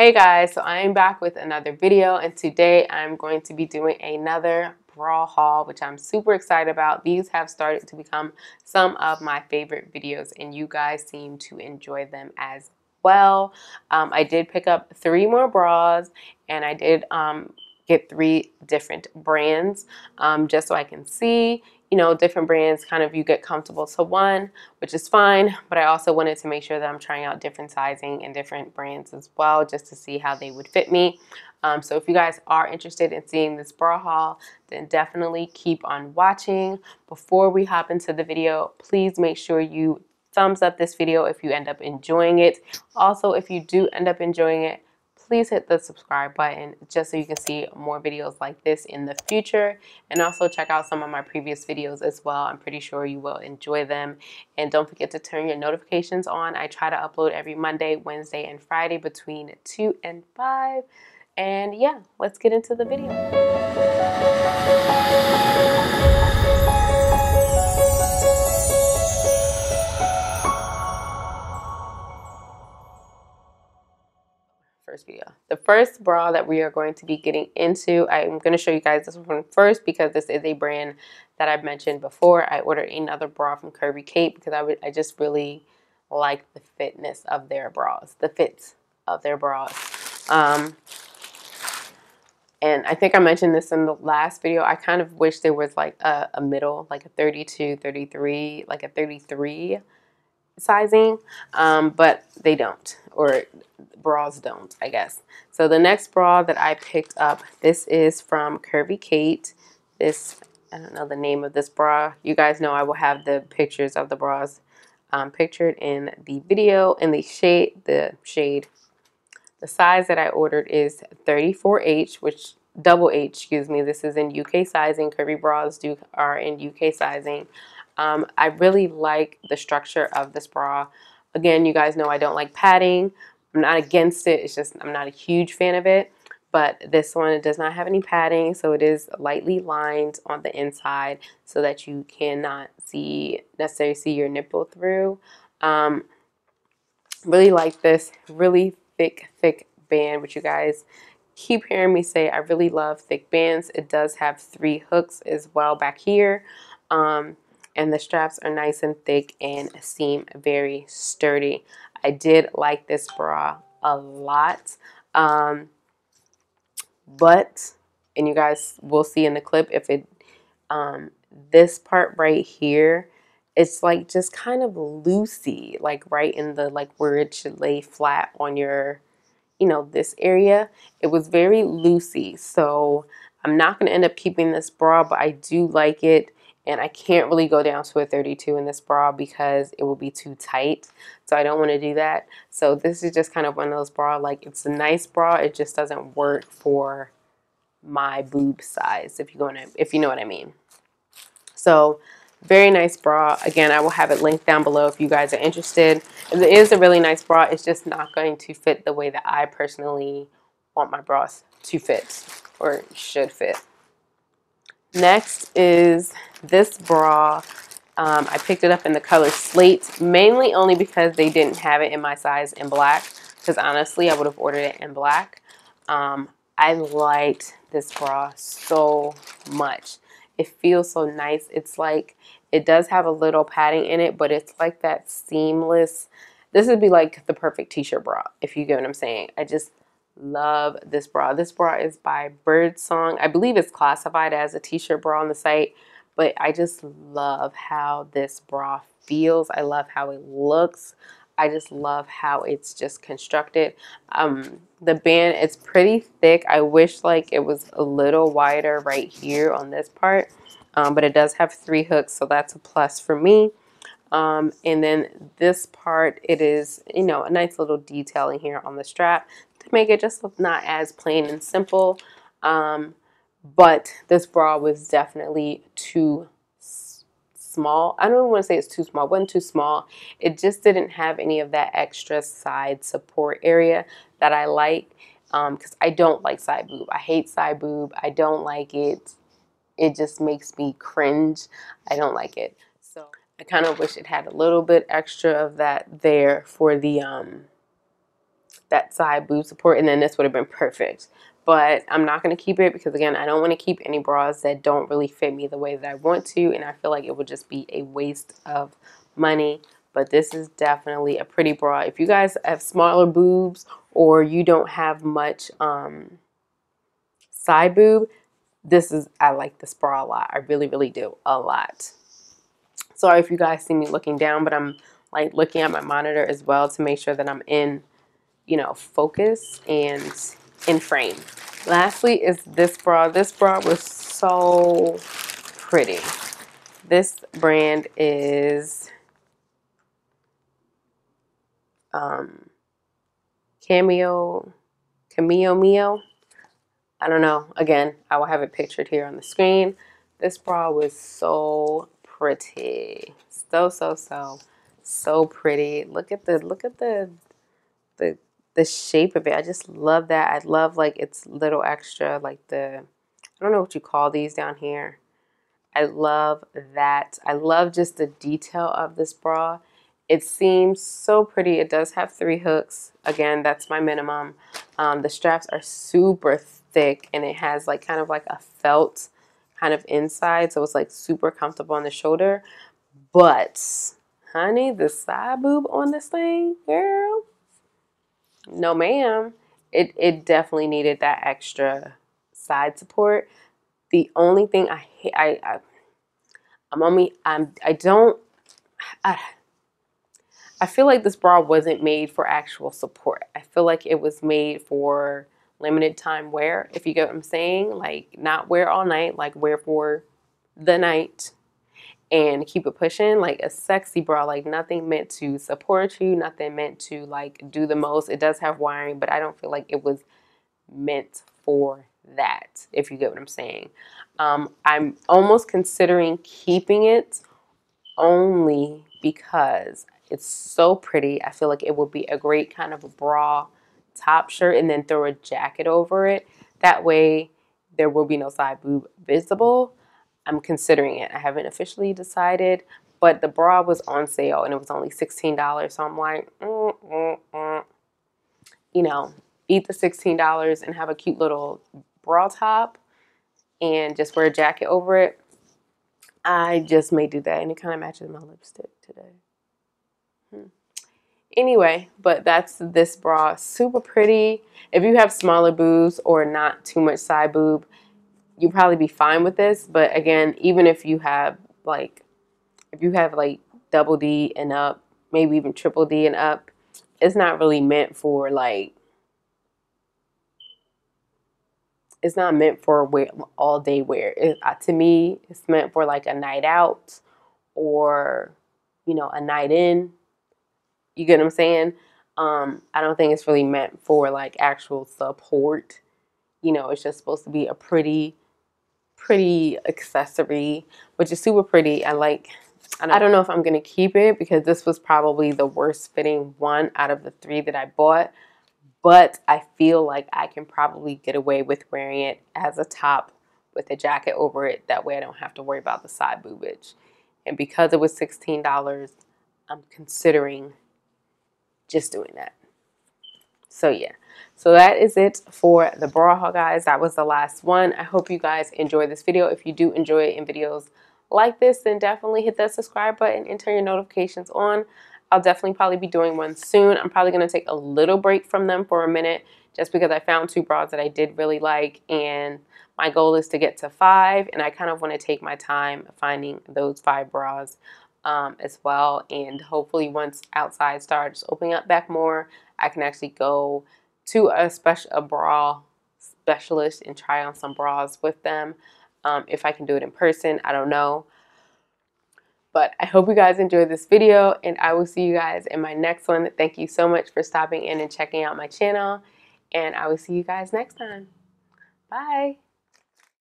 Hey guys, so I am back with another video and today I'm going to be doing another bra haul which I'm super excited about. These have started to become some of my favorite videos and you guys seem to enjoy them as well. Um, I did pick up three more bras and I did um, get three different brands um, just so I can see you know, different brands kind of you get comfortable to one, which is fine. But I also wanted to make sure that I'm trying out different sizing and different brands as well, just to see how they would fit me. Um, so if you guys are interested in seeing this bra haul, then definitely keep on watching. Before we hop into the video, please make sure you thumbs up this video if you end up enjoying it. Also, if you do end up enjoying it, please hit the subscribe button just so you can see more videos like this in the future. And also check out some of my previous videos as well. I'm pretty sure you will enjoy them. And don't forget to turn your notifications on. I try to upload every Monday Wednesday and Friday between 2 and 5 and yeah let's get into the video first video. The first bra that we are going to be getting into, I'm going to show you guys this one first because this is a brand that I've mentioned before. I ordered another bra from Curvy Kate because I, would, I just really like the fitness of their bras, the fits of their bras. Um, and I think I mentioned this in the last video. I kind of wish there was like a, a middle, like a 32, 33, like a 33 sizing, um, but they don't, or bras don't, I guess. So the next bra that I picked up, this is from Curvy Kate. This, I don't know the name of this bra. You guys know I will have the pictures of the bras um, pictured in the video. And the shade, the shade, the size that I ordered is 34H, which double H, excuse me. This is in UK sizing. Curvy bras do are in UK sizing. Um, I really like the structure of this bra. Again, you guys know I don't like padding. I'm not against it. It's just I'm not a huge fan of it. But this one does not have any padding, so it is lightly lined on the inside so that you cannot see necessarily see your nipple through. Um, really like this really thick, thick band, which you guys keep hearing me say I really love thick bands. It does have three hooks as well back here. Um, and the straps are nice and thick and seem very sturdy. I did like this bra a lot. Um, but, and you guys will see in the clip if it, um, this part right here, it's like just kind of loosey, like right in the, like where it should lay flat on your, you know, this area. It was very loosey. So I'm not going to end up keeping this bra, but I do like it and I can't really go down to a 32 in this bra because it will be too tight. So I don't want to do that. So this is just kind of one of those bra like it's a nice bra it just doesn't work for my boob size if you're going to if you know what I mean. So very nice bra. Again I will have it linked down below if you guys are interested. It is a really nice bra it's just not going to fit the way that I personally want my bras to fit or should fit Next is this bra. Um, I picked it up in the color slate, mainly only because they didn't have it in my size in black. Because honestly, I would have ordered it in black. Um, I liked this bra so much. It feels so nice. It's like, it does have a little padding in it, but it's like that seamless. This would be like the perfect t-shirt bra, if you get what I'm saying. I just love this bra. This bra is by Birdsong. I believe it's classified as a t-shirt bra on the site, but I just love how this bra feels. I love how it looks. I just love how it's just constructed. Um, the band, it's pretty thick. I wish like it was a little wider right here on this part, um, but it does have three hooks, so that's a plus for me. Um, and then this part, it is, you know, a nice little detailing here on the strap to make it just not as plain and simple. Um, but this bra was definitely too small. I don't want to say it's too small. It wasn't too small. It just didn't have any of that extra side support area that I like because um, I don't like side boob. I hate side boob. I don't like it. It just makes me cringe. I don't like it. I kind of wish it had a little bit extra of that there for the um, that side boob support and then this would have been perfect. But I'm not going to keep it because again I don't want to keep any bras that don't really fit me the way that I want to and I feel like it would just be a waste of money. But this is definitely a pretty bra. If you guys have smaller boobs or you don't have much um, side boob this is I like this bra a lot. I really really do a lot sorry if you guys see me looking down but I'm like looking at my monitor as well to make sure that I'm in you know, focus and in frame. Lastly is this bra. This bra was so pretty. This brand is um, Camio, Camio Mio. I don't know. Again, I will have it pictured here on the screen. This bra was so pretty. So, so, so, so pretty. Look at the, look at the, the the shape of it. I just love that. I love like it's little extra, like the, I don't know what you call these down here. I love that. I love just the detail of this bra. It seems so pretty. It does have three hooks. Again, that's my minimum. Um, the straps are super thick and it has like kind of like a felt kind of inside. So it's like super comfortable on the shoulder. But honey, the side boob on this thing, girl, no ma'am. It, it definitely needed that extra side support. The only thing I hate, I, I, I'm only, I'm, I don't, I, I feel like this bra wasn't made for actual support. I feel like it was made for limited time wear, if you get what I'm saying. Like, not wear all night, like wear for the night and keep it pushing like a sexy bra like nothing meant to support you nothing meant to like do the most it does have wiring but i don't feel like it was meant for that if you get what i'm saying um, i'm almost considering keeping it only because it's so pretty i feel like it would be a great kind of a bra top shirt and then throw a jacket over it that way there will be no side boob visible I'm considering it. I haven't officially decided, but the bra was on sale and it was only $16. So I'm like, mm, mm, mm. you know, eat the $16 and have a cute little bra top and just wear a jacket over it. I just may do that and it kind of matches my lipstick today. Hmm. Anyway, but that's this bra. Super pretty. If you have smaller boobs or not too much side boob, you'll probably be fine with this. But again, even if you have like, if you have like double D and up, maybe even triple D and up, it's not really meant for like, it's not meant for wear, all day wear. It, uh, to me, it's meant for like a night out or, you know, a night in. You get what I'm saying? Um, I don't think it's really meant for like actual support. You know, it's just supposed to be a pretty pretty accessory, which is super pretty. I like, I don't, I don't know if I'm going to keep it because this was probably the worst fitting one out of the three that I bought. But I feel like I can probably get away with wearing it as a top with a jacket over it. That way I don't have to worry about the side boobage. And because it was $16, I'm considering just doing that. So yeah. So that is it for the bra haul, guys. That was the last one. I hope you guys enjoyed this video. If you do enjoy it in videos like this, then definitely hit that subscribe button and turn your notifications on. I'll definitely probably be doing one soon. I'm probably going to take a little break from them for a minute just because I found two bras that I did really like and my goal is to get to five and I kind of want to take my time finding those five bras um, as well and hopefully once outside starts opening up back more I can actually go to a special a bra specialist and try on some bras with them. Um, if I can do it in person, I don't know. But I hope you guys enjoyed this video and I will see you guys in my next one. Thank you so much for stopping in and checking out my channel. And I will see you guys next time. Bye.